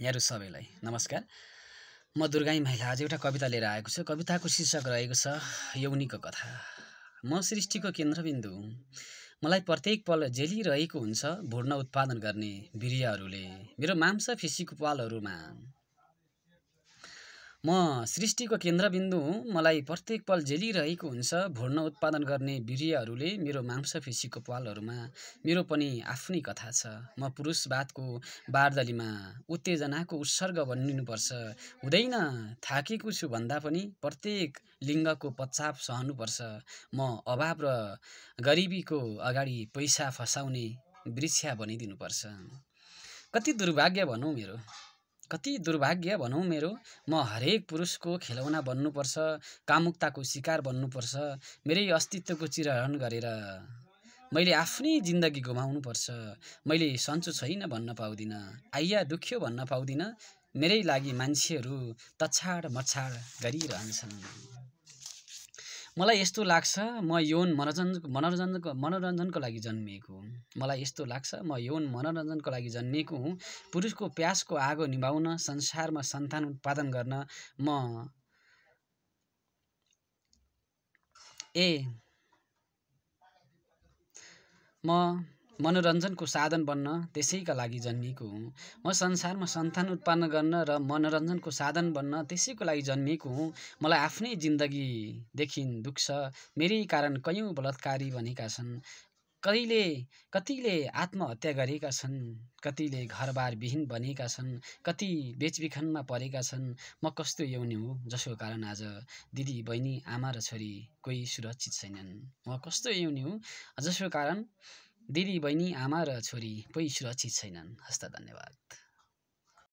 यहाँहरू सबैलाई नमस्कार। म दुर्गाई महिला आज एउटा कविता लिएर आएको छु। कविताको शीर्षक रहेको छ यौनीको कथा। म सृष्टिको केन्द्रबिन्दु हुँ। मलाई प्रत्येक पल झेलिरहेको हुन्छ भुर्न उत्पादन गर्ने बिरुवाहरूले। मेरो मांस फिसीको पालहरूमा। म सृष्टिको केन्द्रबिन्दु हुँ। मलाई प्रत्येक पल झेलिरहेको हुन्छ। भुर्न उत्पादन गर्ने बिरुवाहरूले मेरो मांसपेशीको पालहरूमा मेरो पनि आफ्नै कथा छ। म पुरुषवादको बारदलीमा उत्तेजनाको उत्सर्ग बनिनुपर्छ। हुँदैन थाकेको छु भन्दा पनि प्रत्येक लिङ्गको पच्चाप सहनुपर्छ। म अभाव र गरिबीको अगाडि पैसा फसाउने वृक्षा बनिदिनुपर्छ। कति दुर्भाग्य भनौँ मेरो। कति दुर्भाग्य भनौँ मेरो। म हरेक पुरुषको खेलौना बन्नुपर्छ कामुकताको शिकार बन्नुपर्छ मेरै अस्तित्वको चिरहरण गरेर। मैले आफ्नै जिन्दगी गुमाउनुपर्छ मैले सन्चो छैन भन्न पाउँदिनँ आइया दुख्यो भन्न पाउँदिनँ मेरै लागि मान्छेहरू तछाड मछाड गरिरहन्छन्। मलाई यस्तो लाग्छ म यौन मनोरञ्जन मनोरञ्जनको मनोरञ्जनको लागि जन्मिएको हुँ। मलाई यस्तो लाग्छ म यौन मनोरञ्जनको लागि जन्मिएको हुँ। पुरुषको प्यासको आगो निभाउन संसारमा सन्तान उत्पादन गर्न म ए म मनोरञ्जनको साधन बन्न त्यसैका लागि जन्मिएको हुँ। म संसारमा सन्तान उत्पन्न गर्न र मनोरञ्जनको साधन बन्न त्यसैको लागि जन्मिएको हुँ। मलाई आफ्नै जिन्दगीदेखि दुख्छ मेरै कारण कयौँ बलात्कारी बनेका छन्। कहिले कतिले आत्महत्या गरेका छन्। कतिले घरबार विहीन बनेका छन्। कति बेचबिखनमा परेका छन्। म कस्तो यौनी हो जसको कारण आज दिदी बहिनी आमा र छोरी कोही सुरक्षित छैनन्। म कस्तो यौनी हो जसको कारण दिदी बहिनी आमा र छोरी कोही सुरक्षित छैनन्। हस्त धन्यवाद।